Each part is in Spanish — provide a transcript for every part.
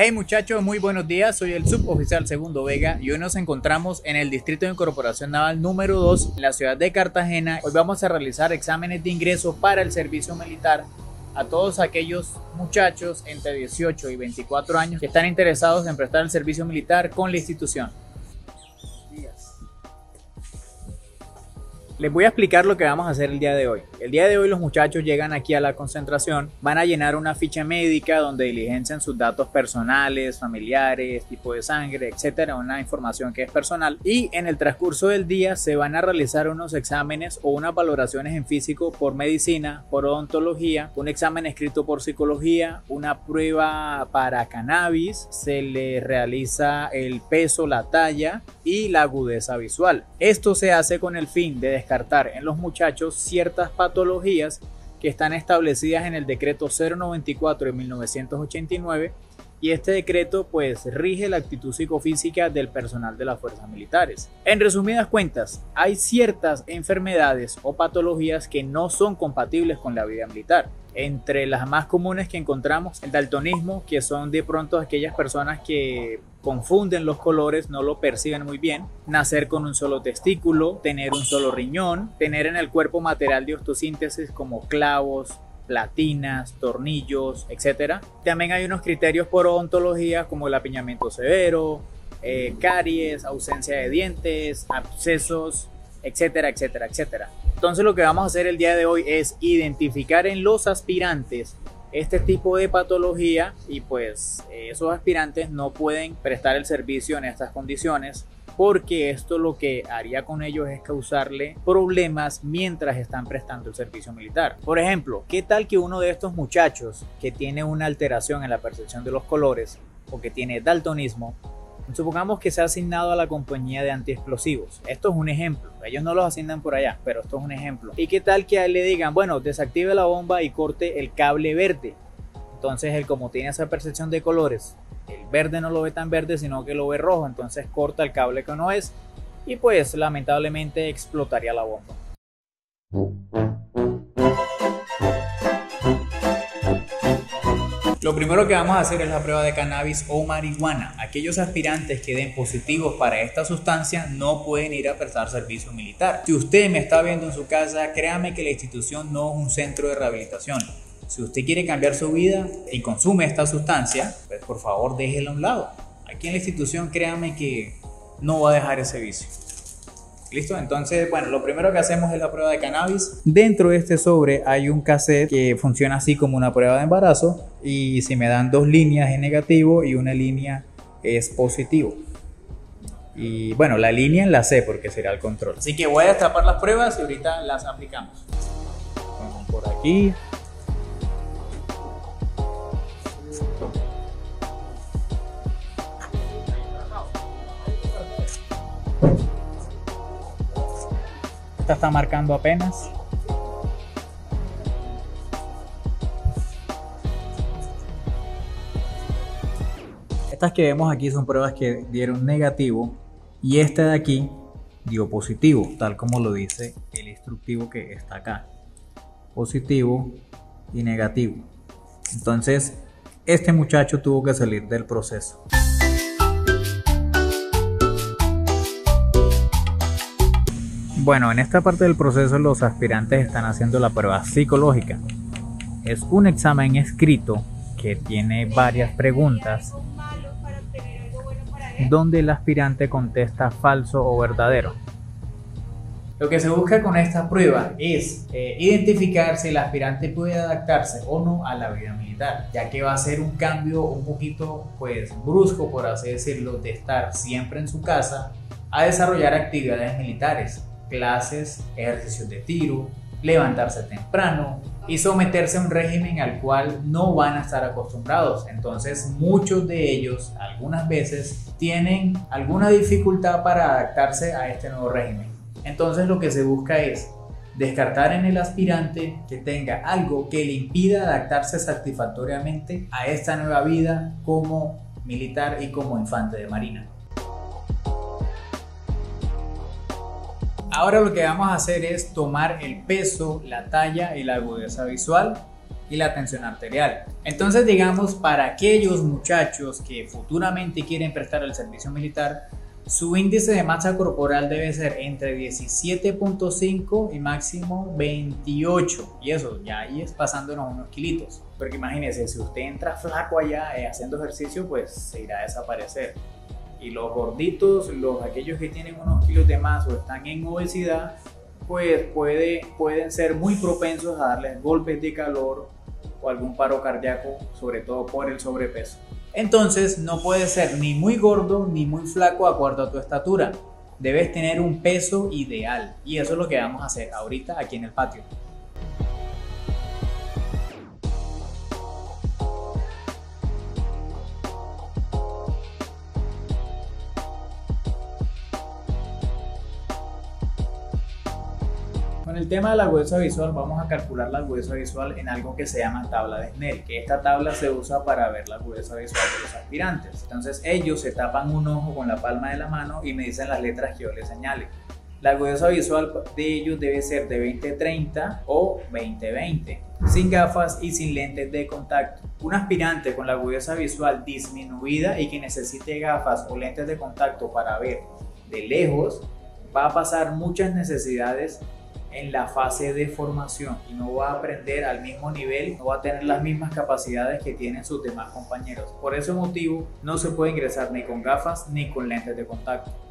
Hey muchachos, muy buenos días. Soy el suboficial Segundo Vega y hoy nos encontramos en el Distrito de Incorporación Naval número 2 en la ciudad de Cartagena. Hoy vamos a realizar exámenes de ingreso para el servicio militar a todos aquellos muchachos entre 18 y 24 años que están interesados en prestar el servicio militar con la institución. Les voy a explicar lo que vamos a hacer el día de hoy. El día de hoy los muchachos llegan aquí a la concentración, van a llenar una ficha médica donde diligencian sus datos personales, familiares, tipo de sangre, etcétera, una información que es personal. Y en el transcurso del día se van a realizar unos exámenes o unas valoraciones en físico por medicina, por odontología, un examen escrito por psicología, una prueba para cannabis, se le realiza el peso, la talla y la agudeza visual. Esto se hace con el fin de descartar en los muchachos ciertas patologías que están establecidas en el decreto 094 de 1989 y este decreto pues rige la actitud psicofísica del personal de las fuerzas militares. En resumidas cuentas, hay ciertas enfermedades o patologías que no son compatibles con la vida militar. Entre las más comunes que encontramos, el daltonismo, que son de pronto aquellas personas que confunden los colores, no lo perciben muy bien, nacer con un solo testículo, tener un solo riñón, tener en el cuerpo material de osteosíntesis como clavos, platinas, tornillos, etc. También hay unos criterios por odontología como el apiñamiento severo, eh, caries, ausencia de dientes, abscesos, etcétera, etcétera, etcétera. Entonces lo que vamos a hacer el día de hoy es identificar en los aspirantes este tipo de patología y pues eh, esos aspirantes no pueden prestar el servicio en estas condiciones porque esto lo que haría con ellos es causarle problemas mientras están prestando el servicio militar. Por ejemplo, ¿qué tal que uno de estos muchachos que tiene una alteración en la percepción de los colores o que tiene daltonismo Supongamos que se ha asignado a la compañía de antiexplosivos. Esto es un ejemplo. Ellos no los asignan por allá, pero esto es un ejemplo. ¿Y qué tal que a él le digan, bueno, desactive la bomba y corte el cable verde? Entonces él como tiene esa percepción de colores, el verde no lo ve tan verde, sino que lo ve rojo. Entonces corta el cable que no es y pues lamentablemente explotaría la bomba. Lo primero que vamos a hacer es la prueba de cannabis o marihuana. Aquellos aspirantes que den positivos para esta sustancia no pueden ir a prestar servicio militar. Si usted me está viendo en su casa, créame que la institución no es un centro de rehabilitación. Si usted quiere cambiar su vida y consume esta sustancia, pues por favor déjela a un lado. Aquí en la institución, créame que no va a dejar ese vicio. ¿Listo? Entonces, bueno, lo primero que hacemos es la prueba de cannabis. Dentro de este sobre hay un cassette que funciona así como una prueba de embarazo y si me dan dos líneas es negativo y una línea es positivo. Y bueno, la línea en la C porque será el control. Así que voy a destapar las pruebas y ahorita las aplicamos. Por aquí. Está marcando apenas. Estas que vemos aquí son pruebas que dieron negativo y esta de aquí dio positivo, tal como lo dice el instructivo que está acá. Positivo y negativo. Entonces, este muchacho tuvo que salir del proceso. Bueno, en esta parte del proceso los aspirantes están haciendo la prueba psicológica. Es un examen escrito que tiene varias preguntas donde el aspirante contesta falso o verdadero. Lo que se busca con esta prueba es eh, identificar si el aspirante puede adaptarse o no a la vida militar, ya que va a ser un cambio un poquito pues brusco, por así decirlo, de estar siempre en su casa a desarrollar actividades militares clases, ejercicios de tiro, levantarse temprano y someterse a un régimen al cual no van a estar acostumbrados. Entonces muchos de ellos algunas veces tienen alguna dificultad para adaptarse a este nuevo régimen. Entonces lo que se busca es descartar en el aspirante que tenga algo que le impida adaptarse satisfactoriamente a esta nueva vida como militar y como infante de marina. Ahora lo que vamos a hacer es tomar el peso, la talla y la agudeza visual y la tensión arterial. Entonces, digamos, para aquellos muchachos que futuramente quieren prestar el servicio militar, su índice de masa corporal debe ser entre 17.5 y máximo 28. Y eso ya ahí es pasándonos unos kilitos. Porque imagínense, si usted entra flaco allá eh, haciendo ejercicio, pues se irá a desaparecer. Y los gorditos, los aquellos que tienen unos kilos de más o están en obesidad, pues puede, pueden ser muy propensos a darles golpes de calor o algún paro cardíaco, sobre todo por el sobrepeso. Entonces no puedes ser ni muy gordo ni muy flaco de acuerdo a tu estatura. Debes tener un peso ideal y eso es lo que vamos a hacer ahorita aquí en el patio. El tema de la agudeza visual vamos a calcular la agudeza visual en algo que se llama tabla de Snell, que esta tabla se usa para ver la agudeza visual de los aspirantes. Entonces ellos se tapan un ojo con la palma de la mano y me dicen las letras que yo les señale. La agudeza visual de ellos debe ser de 20-30 o 20-20, sin gafas y sin lentes de contacto. Un aspirante con la agudeza visual disminuida y que necesite gafas o lentes de contacto para ver de lejos va a pasar muchas necesidades en la fase de formación y no va a aprender al mismo nivel, no va a tener las mismas capacidades que tienen sus demás compañeros. Por ese motivo no se puede ingresar ni con gafas ni con lentes de contacto.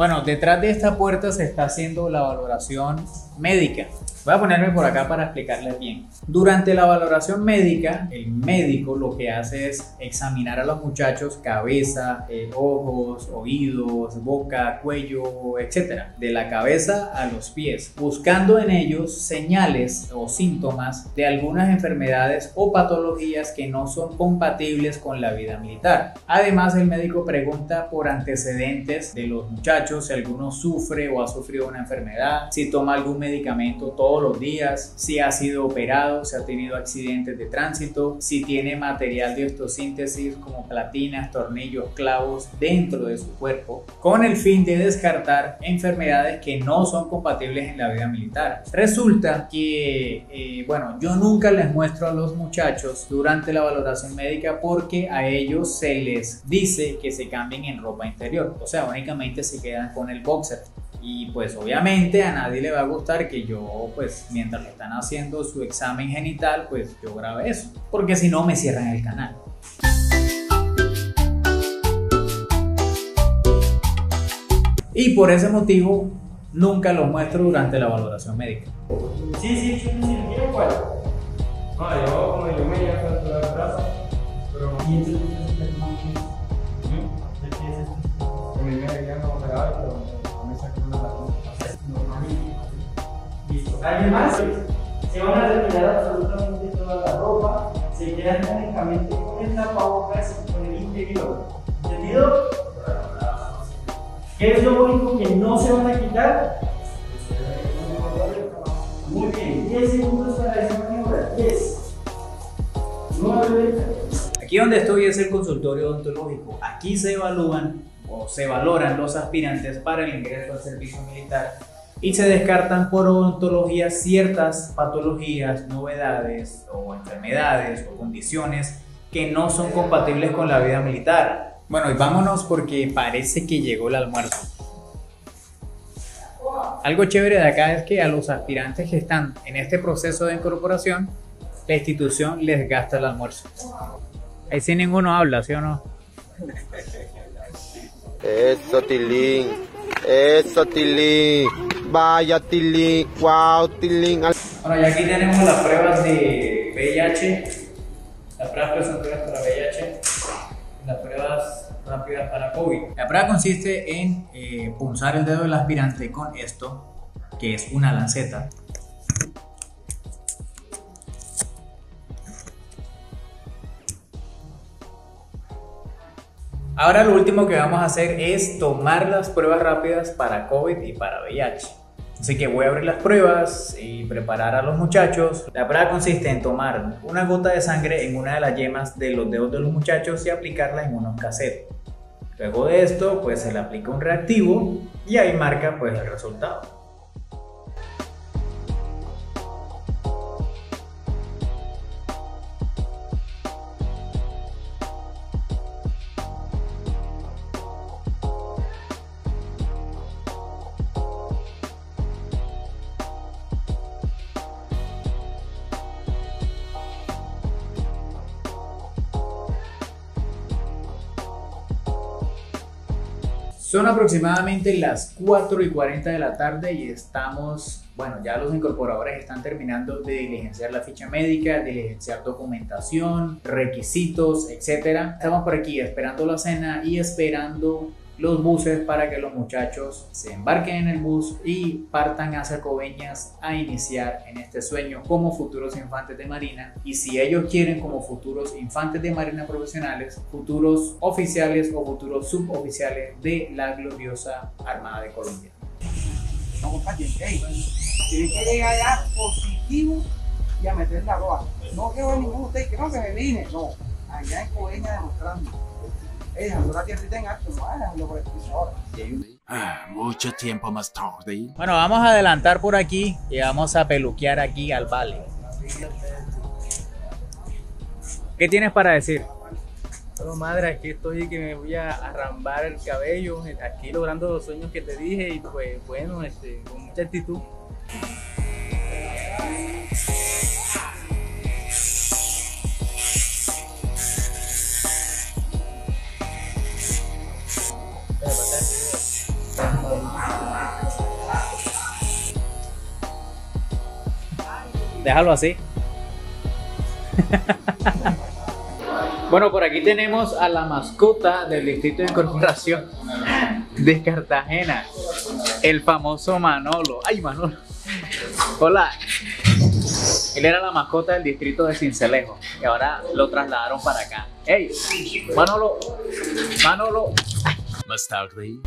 Bueno, detrás de esta puerta se está haciendo la valoración médica. Voy a ponerme por acá para explicarles bien. Durante la valoración médica, el médico lo que hace es examinar a los muchachos cabeza, eh, ojos, oídos, boca, cuello, etc. De la cabeza a los pies, buscando en ellos señales o síntomas de algunas enfermedades o patologías que no son compatibles con la vida militar. Además, el médico pregunta por antecedentes de los muchachos, si alguno sufre o ha sufrido una enfermedad, si toma algún medicamento, todo todos los días, si ha sido operado, si ha tenido accidentes de tránsito, si tiene material de osteosíntesis como platinas, tornillos, clavos dentro de su cuerpo, con el fin de descartar enfermedades que no son compatibles en la vida militar. Resulta que, eh, bueno, yo nunca les muestro a los muchachos durante la valoración médica porque a ellos se les dice que se cambien en ropa interior, o sea, únicamente se quedan con el boxer. Y pues obviamente a nadie le va a gustar que yo, pues mientras le están haciendo su examen genital, pues yo grabe eso. Porque si no me cierran el canal. Y por ese motivo nunca los muestro durante la valoración médica. Sí, sí, sí, sí, quiero cuál. No, yo como yo me llamo la brazo, pero. ¿Y entonces qué es ¿Qué es esto? Que me llamo operado, pero ¿Alguien más? Se van a retirar absolutamente toda la ropa, se quedan únicamente con el tapabocas y con el interior. ¿Entendido? ¿Qué es lo único que no se van a quitar? Muy bien, 10 segundos para esa maniobra. 10, 9, Aquí donde estoy es el consultorio odontológico. Aquí se evalúan o se valoran los aspirantes para el ingreso al servicio militar y se descartan por odontología ciertas patologías, novedades o enfermedades o condiciones que no son compatibles con la vida militar. Bueno, y vámonos porque parece que llegó el almuerzo. Algo chévere de acá es que a los aspirantes que están en este proceso de incorporación, la institución les gasta el almuerzo. Ahí sí ninguno habla, ¿sí o no? Eso, Tilín. Eso, Tilín. Vaya, Tilín. Wow, Tilín. Bueno, y aquí tenemos las pruebas de VIH. Las pruebas presuntivas para VIH. Las pruebas rápidas para COVID. La prueba consiste en eh, punzar el dedo del aspirante con esto, que es una lanceta. Ahora lo último que vamos a hacer es tomar las pruebas rápidas para COVID y para VIH. Así que voy a abrir las pruebas y preparar a los muchachos. La prueba consiste en tomar una gota de sangre en una de las yemas de los dedos de los muchachos y aplicarla en unos cassettes. Luego de esto, pues se le aplica un reactivo y ahí marca pues el resultado. Son aproximadamente las 4 y 40 de la tarde y estamos, bueno, ya los incorporadores están terminando de diligenciar la ficha médica, diligenciar documentación, requisitos, etc. Estamos por aquí esperando la cena y esperando los buses para que los muchachos se embarquen en el bus y partan hacia Coveñas a iniciar en este sueño como futuros infantes de Marina y si ellos quieren como futuros infantes de Marina profesionales, futuros oficiales o futuros suboficiales de la gloriosa Armada de Colombia. No, compadre, hey, tiene que llegar allá positivo y a meter la roja. No quiero ningún usted que no se me vine, no, allá en Coveñas demostrando. Ah, mucho tiempo más tarde. Bueno, vamos a adelantar por aquí y vamos a peluquear aquí al vale. ¿Qué tienes para decir? Bueno, madre, aquí estoy que me voy a arrambar el cabello, aquí logrando los sueños que te dije y pues bueno, este, con mucha actitud. Déjalo así. bueno, por aquí tenemos a la mascota del Distrito de Incorporación de Cartagena, el famoso Manolo. ¡Ay, Manolo! Hola. Él era la mascota del distrito de Cincelejo y ahora lo trasladaron para acá. ¡Ey! Manolo, Manolo. Más tarde.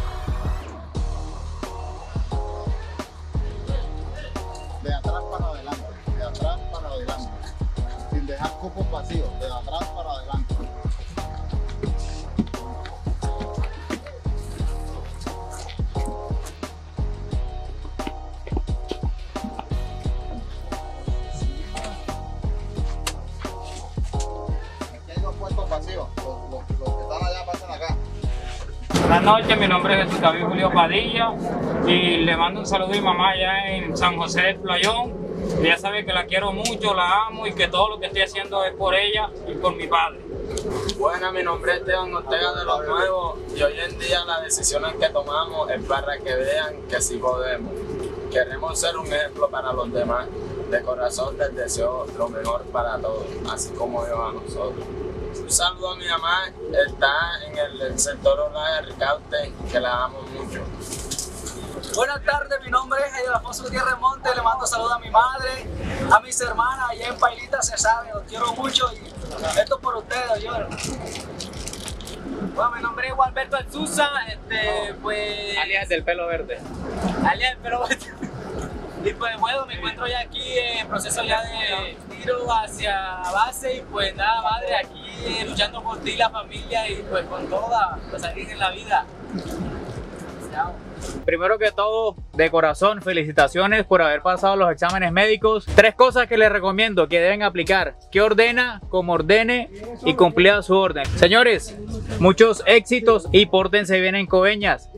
De dejar cupos vacíos, de atrás para adelante. Aquí hay dos puestos vacíos. Los, los- los que están allá pasan acá. Buenas noches, mi nombre es David Julio Padilla y le mando un saludo a mi mamá allá en San José del Playón. Ella sabe que la quiero mucho, la amo y que todo lo que estoy haciendo es por ella y por mi padre. Buenas, mi nombre es Esteban Ortega de Los Nuevos y hoy en día las decisiones que tomamos es para que vean que sí podemos. Queremos ser un ejemplo para los demás. De corazón les deseo lo mejor para todos, así como yo a nosotros. Un saludo a mi mamá, está en el, sector Olaya Ricaute, que la amo mucho. Buenas tardes, mi nombre es Edel Alfonso Gutiérrez Monte, le mando saludos a mi madre, a mis hermanas allá en Pailita, se sabe, los quiero mucho y esto es por ustedes, yo. Bueno, mi nombre es Gualberto Alzuza, este, pues... Alias del pelo verde. alias del pelo verde. Y pues bueno, me encuentro ya aquí en proceso ya de tiro hacia base y pues nada, madre, aquí eh, luchando por ti, la familia y pues con toda, pues salir en la vida. Chao. Primero que todo, de corazón, felicitaciones por haber pasado los exámenes médicos. Tres cosas que les recomiendo que deben aplicar. Que ordena, como ordene y cumplida su orden. Señores, muchos éxitos y pórtense bien en Coveñas.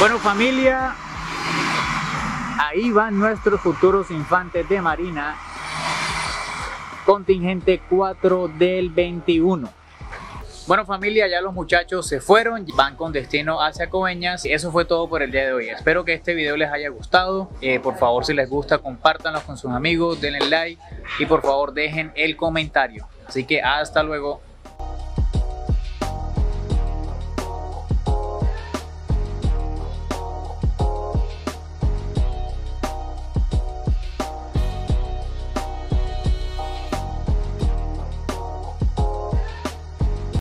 Bueno familia, ahí van nuestros futuros infantes de Marina, contingente 4 del 21. Bueno familia, ya los muchachos se fueron, van con destino hacia Coveñas. Eso fue todo por el día de hoy. Espero que este video les haya gustado. Eh, por favor, si les gusta, compártanlo con sus amigos, denle like y por favor dejen el comentario. Así que hasta luego.